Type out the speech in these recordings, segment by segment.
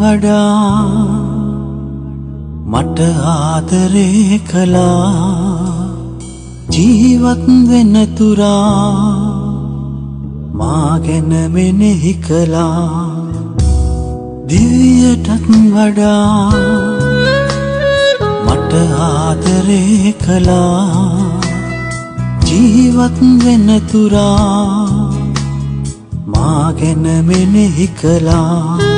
වඩා මට ආදරේ කළා. ජීවත් වෙනතුරා මා ගැන මෙනෙහි කළා. දිවියටත් වඩා මට ආදරේ කළා. ජීවත් වෙනතුරා මා ගැන මෙනෙහි කළා.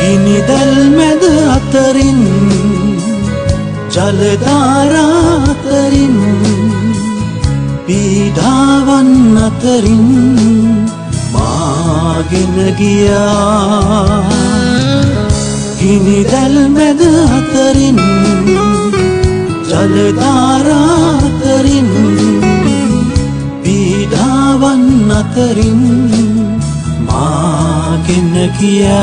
ගිනිදැල් මැද අතරින් ජලධාරාතරින් පීඩාවන් අතරින් මාගෙන ගියා. ගිනිදැල් මැද අතරින් මාගෙන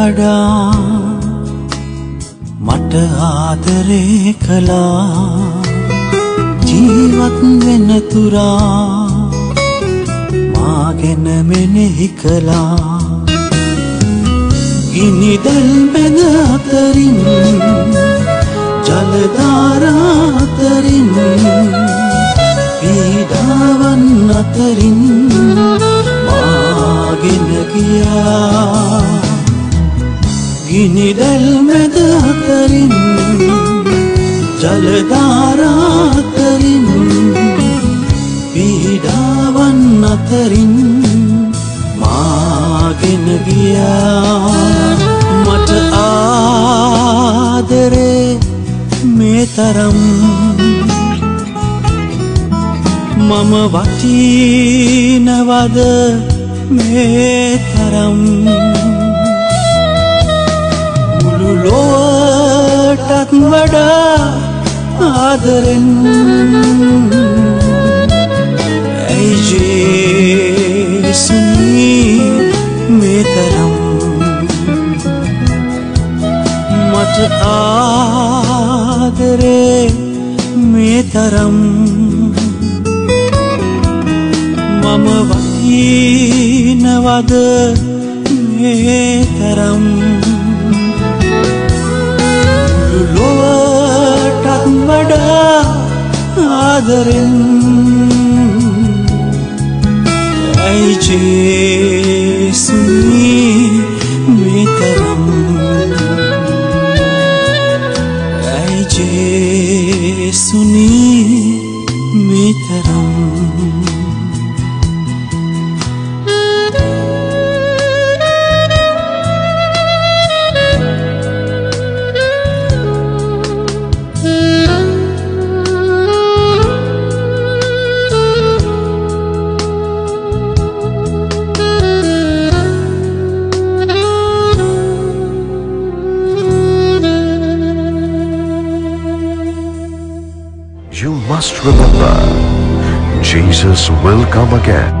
වඩා මට ආදරේ කළා. ජීවත් වෙනතුරා මාගෙන මෙනෙහි කළා. ගිනිදැල් මැද අතරින් ජලධාරාතරින් පීඩාවන් අතරින් මාගෙන ගියා. ගිනිදැල් මැද අතරින් ජලධාරාතරින් පීඩාවන් අතරින් මාගෙන ගියා. මට ආදරේ මේ තරම්. මම වටිනවද මේ තරම්? මුළු ලොවටත් වඩා ආදරෙන්. ඇයිජේසුනී මේ තරම්? මට ආදරේ මේ තරම්. මම වහිනවද මේ ලොවටත් වඩා ආදරෙන් ඇයි ජේසුනී මේ තරම් ඇයි ජේසුනී මේ තරම් You must remember, Jesus will come again.